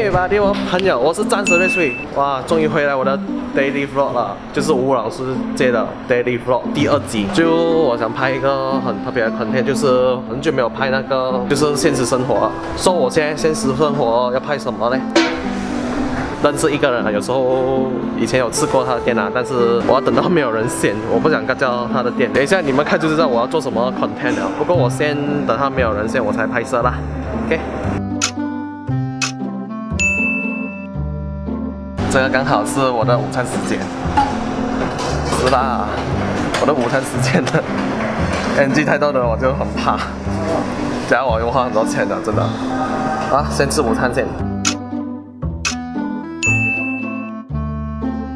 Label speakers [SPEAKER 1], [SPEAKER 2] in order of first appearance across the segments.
[SPEAKER 1] 嘿，马蒂，我朋友，我是暂时瑞水，哇，终于回来我的 daily vlog 了，就是吴老师接的 daily vlog 第二集。就我想拍一个很特别的 content，就是很久没有拍那个，就是现实生活。说我现在现实生活要拍什么呢？认识一个人啊，有时候以前有吃过他的店啊，但是我要等到没有人先，我不想叫他的店。等一下你们看就知道我要做什么 content 了。不过我先等他没有人先，我才拍摄啦。OK。这个刚好是我的午餐时间，是吧，我的午餐时间的 NG 太多了，我就很怕，加我又花很多钱的，真的。啊，先吃午餐先。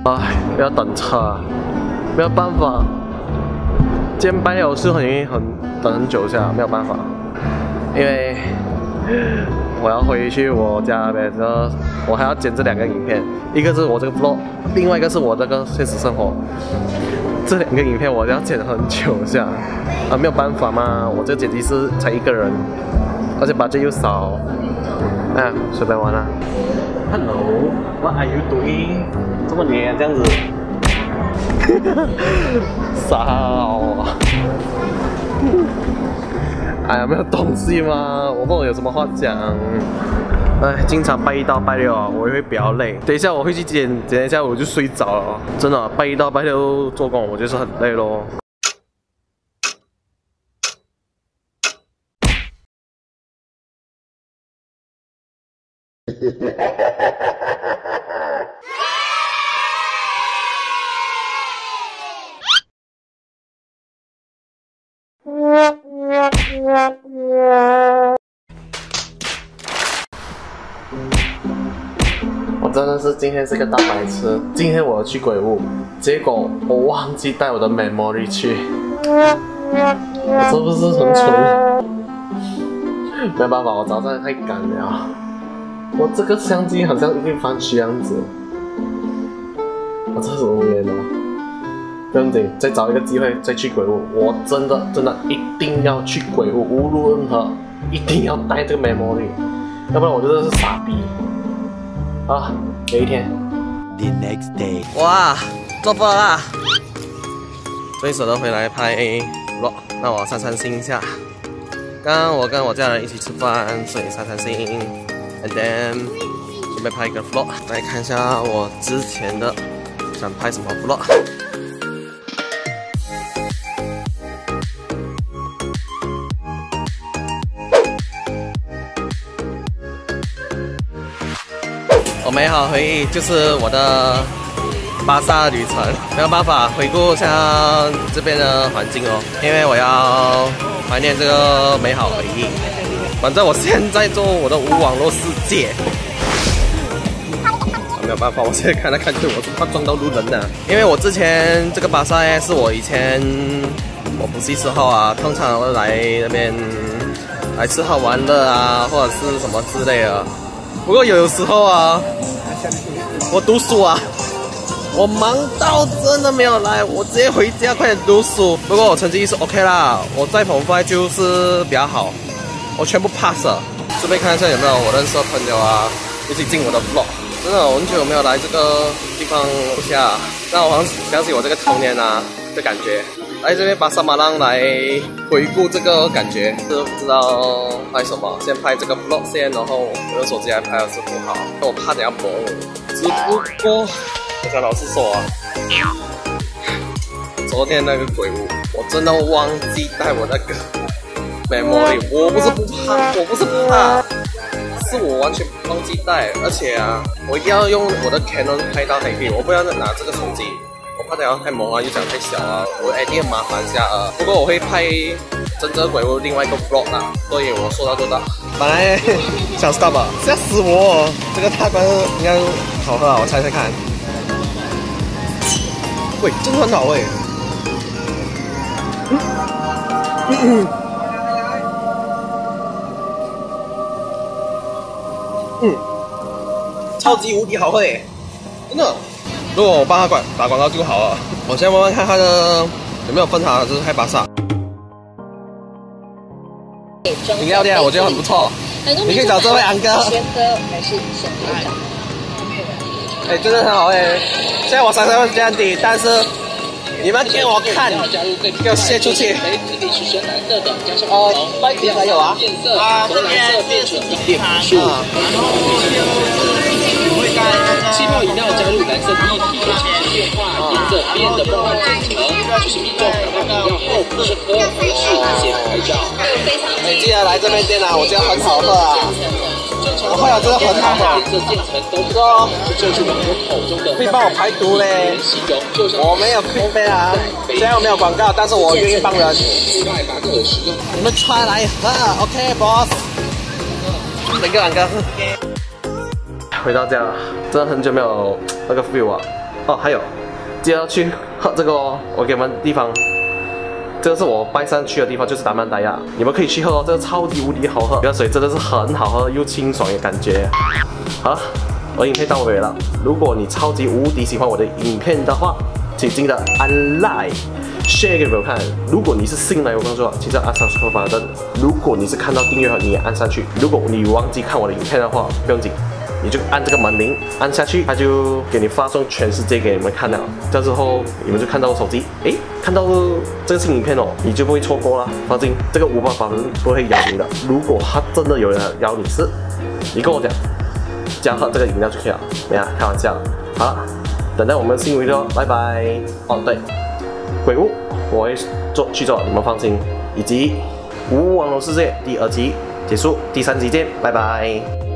[SPEAKER 1] 唉，要等车，没有办法。今天班友是很容易很等很久下，没有办法，因为。我要回去我家那边，然后我还要剪这两个影片，一个是我这个 vlog，另外一个是我这个现实生活。这两个影片我要剪很久下，啊没有办法嘛，我这个剪辑师才一个人，而且 budget 又少，啊随便玩啦。Hello，what are you doing？这么黏这样子，傻啊！哎呀，没有东西吗？我问我有什么话讲。哎，经常拜一到拜六啊，我也会比较累。等一下我会去剪，剪一下我就睡着了。真的，拜一到拜六做工，我就是很累咯。真的是今天是个大白痴。今天我要去鬼屋，结果我忘记带我的 memory 去，我是不是很蠢？没办法，我早上太赶了。我这个相机好像一定翻区样子，我这是无言了。不用紧，再找一个机会再去鬼屋。我真的真的一定要去鬼屋，无论如何一定要带这个 memory，要不然我真的是傻逼。啊，有一天，the next day，哇，做饭啦！最舍得回来拍 vlog，那我散散心一下。刚刚我跟我家人一起吃饭，所以散散心，and then 准备拍一个 vlog，来看一下我之前的想拍什么 vlog。我美好回忆就是我的巴萨旅程，没有办法回顾下这边的环境哦，因为我要怀念这个美好回忆。反正我现在做我的无网络世界，没有办法，我现在看来看去，我是怕撞到路人的。因为我之前这个巴萨是我以前我补习时候啊，通常会来那边来吃喝玩乐啊，或者是什么之类的。不过有时候啊。我读书啊，我忙到真的没有来，我直接回家快点读书。不过我成绩是 OK 啦，我在澎湃就是比较好，我全部 pass 了。顺便看一下有没有我认识的朋友啊，一起进我的 vlog。真的很久没有来这个地方下，让我想起我这个童年啊的感觉。来这边把沙马浪来回顾这个感觉，是不知道拍什么，先拍这个 vlog 先，然后我用手机来拍的是不好，我怕等下崩。只不过，我想老实说啊，昨天那个鬼屋，我真的忘记带我那个 memory。我不是不怕，我不是怕，是我完全忘记带，而且啊，我一定要用我的 Canon 拍到黑屏，我不要拿这个手机。我怕等下太萌啊，又讲太小啊，我一定麻烦一下啊。不过我会拍真正鬼屋另外一个 vlog 啦，所以我说到做到。本来 想 stop 啊，吓死我！这个大关应该好喝啊，我猜猜看。喂，真的很好味。嗯嗯，超级无敌好喝诶，真的。如果我帮他管打广告就好了。我先问问看他的有没有分行，就是开巴萨饮料店，我觉得很不错。你可以找这位安哥。
[SPEAKER 2] 轩哥还是沈队长？
[SPEAKER 1] 哎，真的很好哎！现在我三十分这样低，但是你们给我看，给我卸出去。哦，外边还有啊。啊，这边是点数。气泡饮料加入蓝色液体，变化颜色变得梦幻进程。就是民众拿到饮料后，不是喝，而是自拍照。哎，记得来这边店啊，我觉得很好喝啊。我喝了真的很好喝。这就是我们口中的，可以帮我排毒嘞。我没有配备啊，虽然我没有广告，但是我愿意帮人。你们穿来喝，OK，boss。哪个两个？回到家了，真的很久没有那个 feel 啊。哦，还有，接着去喝这个哦，我给你们地方。这个是我拜山去的地方，就是达曼达亚，你们可以去喝哦，这个超级无敌好喝，这个水真的是很好喝，又清爽的感觉。好，我影片到尾了，如果你超级无敌喜欢我的影片的话，请记得按 like，share 给朋友看。如果你是新来我工作，其实按上说法的。如果你是看到订阅后，你也按上去。如果你忘记看我的影片的话，不用紧。你就按这个门铃按下去，它就给你发送全世界给你们看了。这之后你们就看到手机，诶，看到这个新影片哦，你就不会错过了。放心，这个无办法不会咬你的。如果他真的有人咬你是，你跟我讲，加喝这个饮料就可以了。没有，开玩笑。好了，等待我们新 video，拜拜。哦对，鬼屋我会做去做，你们放心。以及《无网络世界》第二集结束，第三集见，拜拜。